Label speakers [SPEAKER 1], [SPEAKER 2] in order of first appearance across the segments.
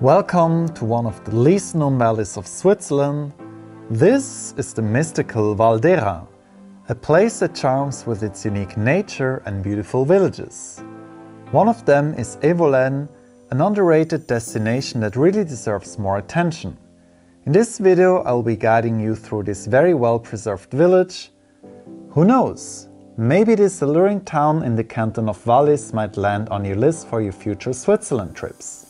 [SPEAKER 1] Welcome to one of the least known valleys of Switzerland. This is the mystical Val d'Hérens, a place that charms with its unique nature and beautiful villages. One of them is Evolène, an underrated destination that really deserves more attention. In this video I'll be guiding you through this very well preserved village. Who knows, maybe this alluring town in the canton of Wallis might land on your list for your future Switzerland trips.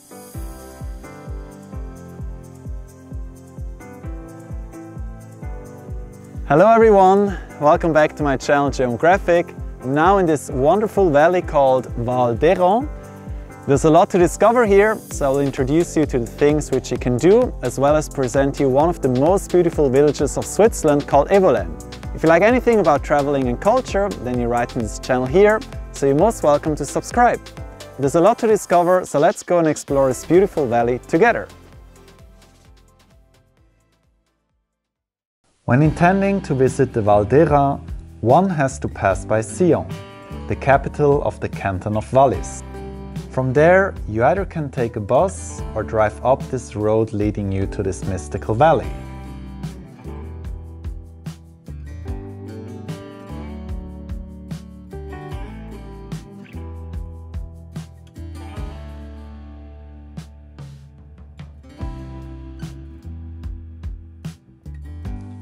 [SPEAKER 2] Hello everyone, welcome back to my channel Djemo Graphic. I'm now in this wonderful valley called Val d'Hérens. There's a lot to discover here, so I'll introduce you to the things which you can do, as well as present you one of the most beautiful villages of Switzerland called Evolène. If you like anything about traveling and culture, then you're right in this channel here, so you're most welcome to subscribe. There's a lot to discover, so let's go and explore this beautiful valley together.
[SPEAKER 1] When intending to visit the Val d'Hérens, one has to pass by Sion, the capital of the canton of Wallis. From there, you either can take a bus or drive up this road leading you to this mystical valley.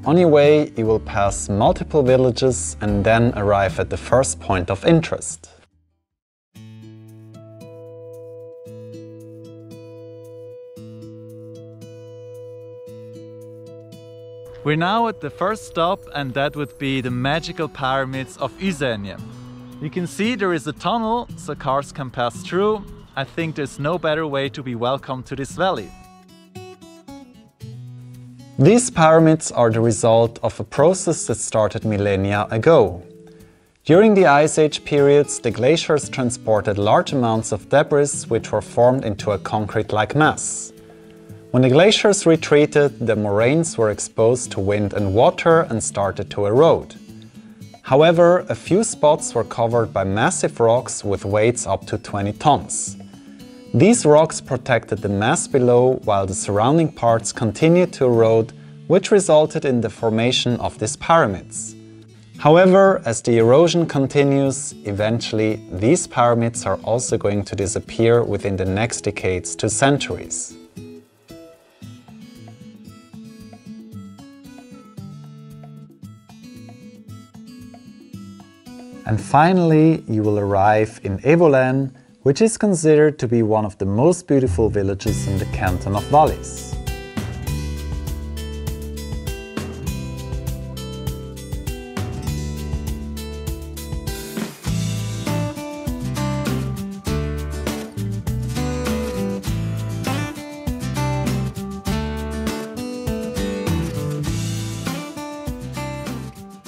[SPEAKER 1] On your way, you will pass multiple villages and then arrive at the first point of interest. We're now at the first stop and that would be the magical pyramids of Euseigne. You can see there is a tunnel so cars can pass through. I think there's no better way to be welcome to this valley. These pyramids are the result of a process that started millennia ago. During the Ice Age periods, the glaciers transported large amounts of debris which were formed into a concrete-like mass. When the glaciers retreated, the moraines were exposed to wind and water and started to erode. However, a few spots were covered by massive rocks with weights up to 20 tons. These rocks protected the mass below while the surrounding parts continued to erode, which resulted in the formation of these pyramids. However, as the erosion continues, eventually these pyramids are also going to disappear within the next decades to centuries. And finally, you will arrive in Evolène, which is considered to be one of the most beautiful villages in the canton of Wallis.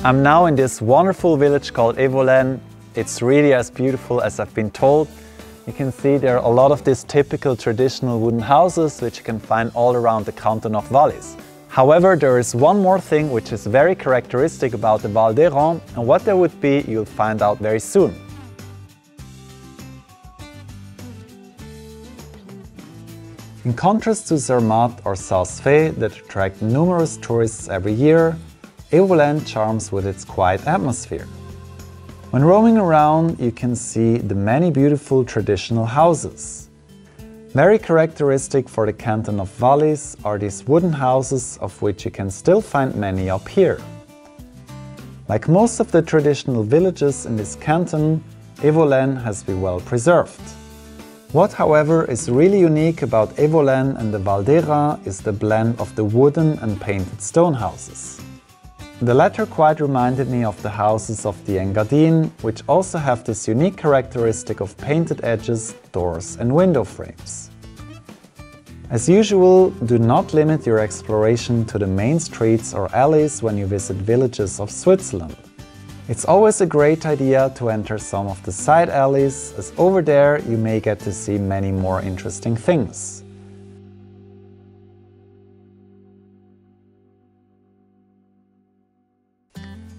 [SPEAKER 2] I'm now in this wonderful village called Evolène. It's really as beautiful as I've been told. You can see there are a lot of these typical traditional wooden houses which you can find all around the canton of Wallis. However, there is one more thing which is very characteristic about the Val d'Hérens and what that would be you'll find out very soon. In contrast to Zermatt or Saas-Fee that attract numerous tourists every year, Evolène charms with its quiet atmosphere. When roaming around, you can see the many beautiful traditional houses. Very characteristic for the canton of Wallis are these wooden houses of which you can still find many up here. Like most of the traditional villages in this canton, Evolène has been well preserved. What however is really unique about Evolène and the Val d'Hérens is the blend of the wooden and painted stone houses. The latter quite reminded me of the houses of the Engadine, which also have this unique characteristic of painted edges, doors and window frames. As usual, do not limit your exploration to the main streets or alleys when you visit villages of Switzerland. It's always a great idea to enter some of the side alleys, as over there you may get to see many more interesting things.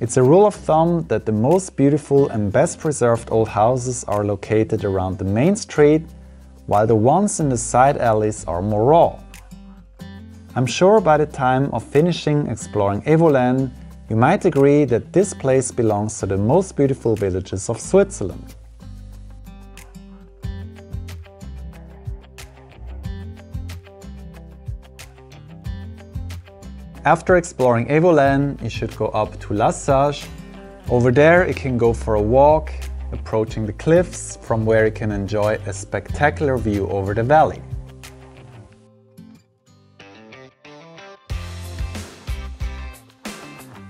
[SPEAKER 2] It's a rule of thumb that the most beautiful and best preserved old houses are located around the main street, while the ones in the side alleys are more raw. I'm sure by the time of finishing exploring Evolène, you might agree that this place belongs to the most beautiful villages of Switzerland. After exploring Evolène, you should go up to La Sage. Over there you can go for a walk, approaching the cliffs, from where you can enjoy a spectacular view over the valley.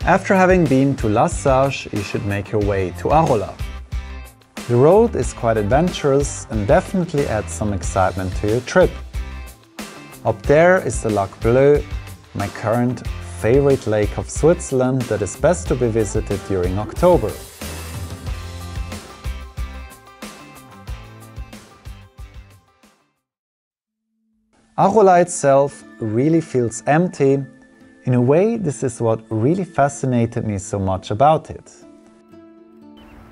[SPEAKER 2] After having been to La Sage, you should make your way to Arolla. The road is quite adventurous and definitely adds some excitement to your trip. Up there is the Lac Bleu, my current favorite lake of Switzerland that is best to be visited during October. Arolla itself really feels empty. In a way, this is what really fascinated me so much about it.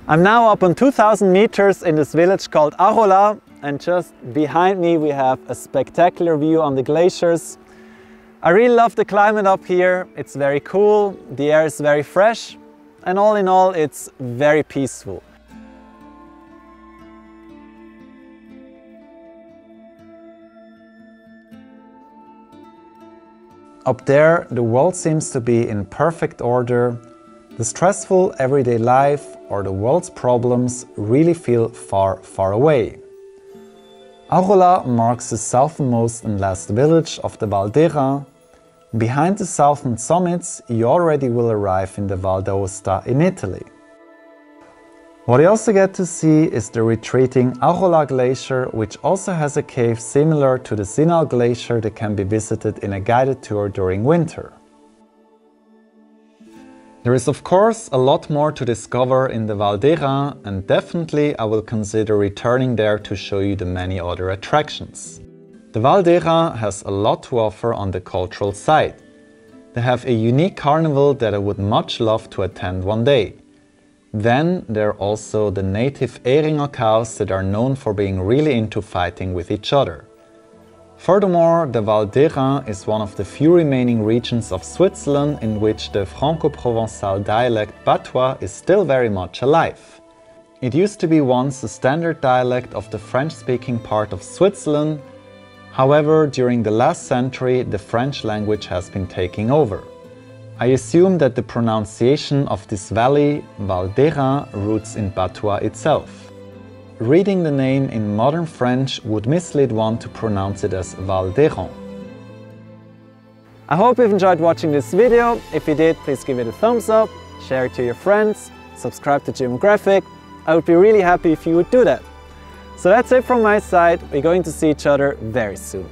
[SPEAKER 1] I'm now up on 2000 meters in this village called Arolla and just behind me we have a spectacular view on the glaciers. I really love the climate up here. It's very cool, the air is very fresh and all in all it's very peaceful.
[SPEAKER 2] Up there, the world seems to be in perfect order. The stressful everyday life or the world's problems really feel far, far away. Arolla marks the southernmost and last village of the Val d'Hérens. Behind the southern summits, you already will arrive in the Val d'Aosta in Italy. What you also get to see is the retreating Arolla Glacier, which also has a cave similar to the Zinal Glacier that can be visited in a guided tour during winter. There is of course a lot more to discover in the Val d'Hérens and definitely I will consider returning there to show you the many other attractions. The Val d'Hérens has a lot to offer on the cultural side. They have a unique carnival that I would much love to attend one day. Then there are also the native Eringer cows that are known for being really into fighting with each other. Furthermore, the Val d'Hérens is one of the few remaining regions of Switzerland in which the Franco-Provençal dialect Patois is still very much alive. It used to be once the standard dialect of the French-speaking part of Switzerland, however during the last century the French language has been taking over. I assume that the pronunciation of this valley, Val roots in Patois itself. Reading the name in modern French would mislead one to pronounce it as Val.
[SPEAKER 1] I hope you've enjoyed watching this video. If you did, please give it a thumbs up, share it to your friends, subscribe to Djemo Graphic. I would be really happy if you would do that. So that's it from my side. We're going to see each other very soon.